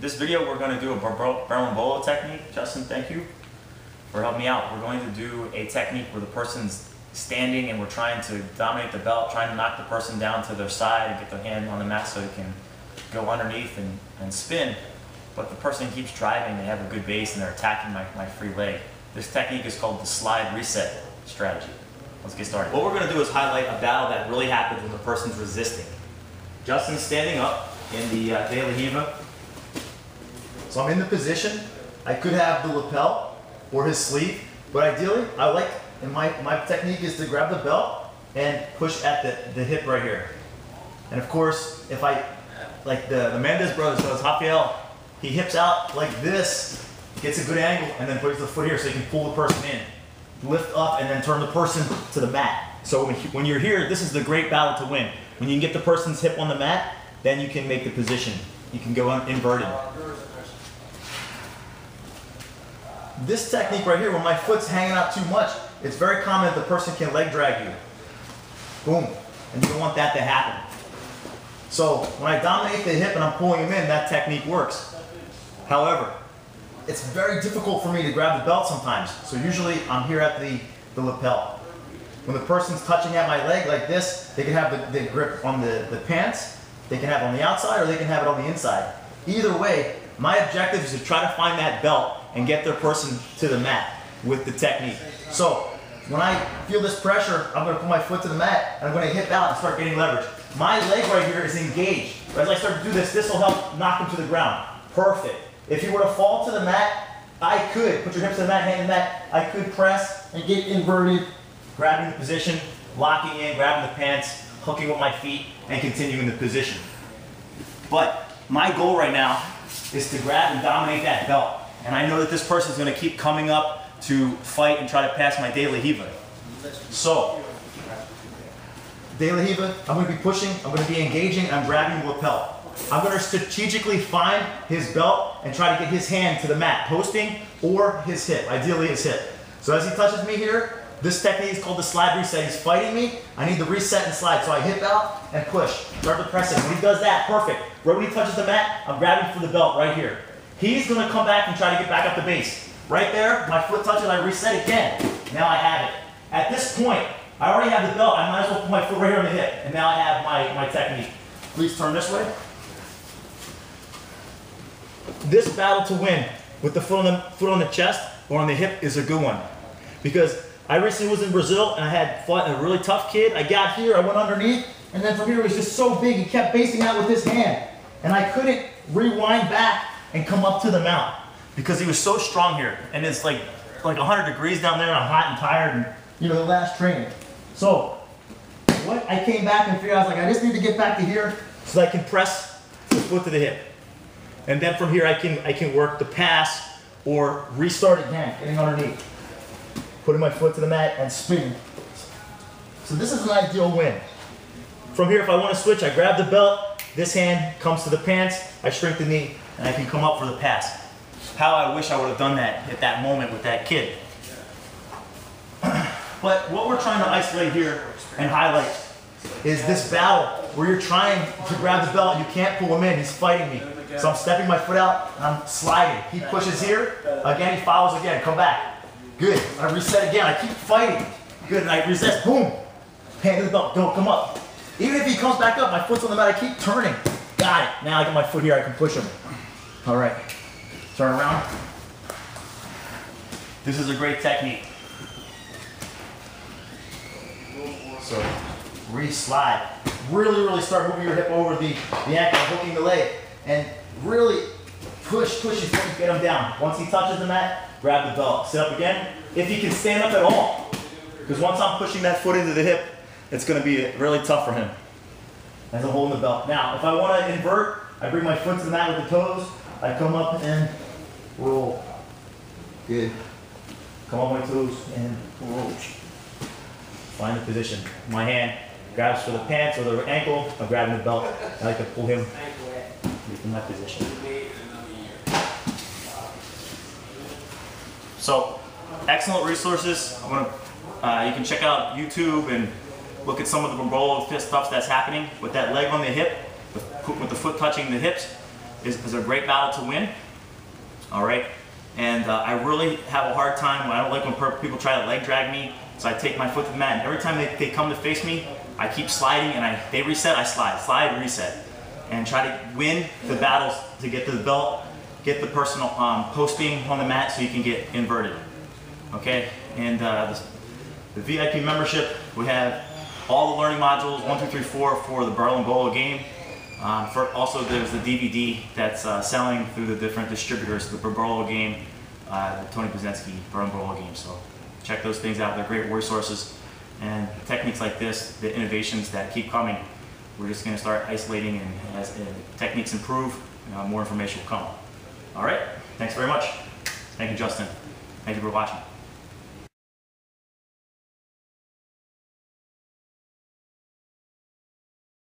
this video, we're going to do a Berimbolo technique. Justin, thank you for helping me out. We're going to do a technique where the person's standing and we're trying to dominate the belt, trying to knock the person down to their side and get their hand on the mat so they can go underneath and, and spin. But the person keeps driving, they have a good base and they're attacking my, my free leg. This technique is called the slide reset strategy. Let's get started. What we're going to do is highlight a battle that really happens when the person's resisting. Justin's standing up in the uh, De La Riva. So I'm in the position. I could have the lapel or his sleeve, but ideally, I like, and my, my technique is to grab the belt and push at the, the hip right here. And of course, if I, like the, the Mendes brothers does, Rafael, he hips out like this, gets a good angle, and then puts the foot here so he can pull the person in. Lift up and then turn the person to the mat. So when, when you're here, this is the great battle to win. When you can get the person's hip on the mat, then you can make the position. You can go inverted. This technique right here, when my foot's hanging out too much, it's very common that the person can leg drag you. Boom. And you don't want that to happen. So when I dominate the hip and I'm pulling him in, that technique works. However, it's very difficult for me to grab the belt sometimes. So usually I'm here at the, the lapel. When the person's touching at my leg like this, they can have the, the grip on the, the pants, they can have it on the outside or they can have it on the inside. Either way, my objective is to try to find that belt and get their person to the mat with the technique. So when I feel this pressure, I'm gonna put my foot to the mat and I'm gonna hip out and start getting leverage. My leg right here is engaged. As I start to do this, this will help knock him to the ground. Perfect. If you were to fall to the mat, I could, put your hips to the mat, hand in the mat, I could press and get inverted, grabbing the position, locking in, grabbing the pants, hooking with my feet, and continuing the position. But my goal right now is to grab and dominate that belt. And I know that this person is going to keep coming up to fight and try to pass my De La Riva. So, De La Riva, I'm going to be pushing, I'm going to be engaging, I'm grabbing lapel. I'm going to strategically find his belt and try to get his hand to the mat, posting or his hip, ideally his hip. So as he touches me here, this technique is called the slide reset. He's fighting me. I need the reset and slide. So I hip out and push. Start to press it. When he does that, perfect. Right when he touches the mat, I'm grabbing for the belt right here. He's going to come back and try to get back up the base. Right there, my foot touches, I reset again. Now I have it. At this point, I already have the belt. I might as well put my foot right here on the hip. And now I have my, my technique. Please turn this way. This battle to win with the foot on the, foot on the chest or on the hip is a good one. Because I recently was in Brazil and I had fought a really tough kid. I got here, I went underneath, and then from here it was just so big, he kept basing out with his hand. And I couldn't rewind back and come up to the mount because he was so strong here. And it's like like 100 degrees down there and I'm hot and tired and you know the last training. So what I came back and figured I was like I just need to get back to here so that I can press the foot to the hip. And then from here I can I can work the pass or restart again, getting underneath. Putting my foot to the mat and spinning. So this is an ideal win. From here, if I want to switch, I grab the belt, this hand comes to the pants, I shrink the knee, and I can come up for the pass. How I wish I would have done that at that moment with that kid. But what we're trying to isolate here and highlight is this battle where you're trying to grab the belt and you can't pull him in. He's fighting me. So I'm stepping my foot out and I'm sliding. He pushes here. Again, he follows again. Come back. Good. I reset again. I keep fighting. Good. And I resist. Boom. Hand to the belt. Don't come up. Even if he comes back up, my foot's on the mat. I keep turning. Got it. Now I got my foot here. I can push him. All right. Turn around. This is a great technique. So, re-slide. Really, really start moving your hip over the, the ankle, hooking the leg. And really push, push your foot, get him down. Once he touches the mat, grab the belt. Sit up again. If he can stand up at all. Because once I'm pushing that foot into the hip, it's going to be really tough for him. As I'm holding the belt. Now, if I want to invert, I bring my foot to the mat with the toes. I come up and roll. Good. Come on my toes and roll. Find the position. My hand grabs for the pants or the ankle. I'm grabbing the belt. I like to pull him in that position. So, excellent resources. I'm gonna, uh, you can check out YouTube and look at some of the Berimbolo stuff that's happening with that leg on the hip, with, with the foot touching the hips. Is, is a great battle to win. All right. And uh, I really have a hard time. I don't like when people try to leg drag me. So I take my foot to the mat, and every time they, they come to face me, I keep sliding, and I they reset, I slide, slide, reset, and try to win the battles to get to the belt, get the personal um, posting on the mat so you can get inverted. Okay. And uh, the, the VIP membership, we have all the learning modules one, two, three, four for the Berimbolo game. Um, for also, there's the DVD that's uh, selling through the different distributors, the Bolo game, uh, the Tony Pacenski Berlin Bolo game. So check those things out. They're great resources. And techniques like this, the innovations that keep coming, we're just going to start isolating, and as uh, techniques improve, uh, more information will come. All right. Thanks very much. Thank you, Justin. Thank you for watching.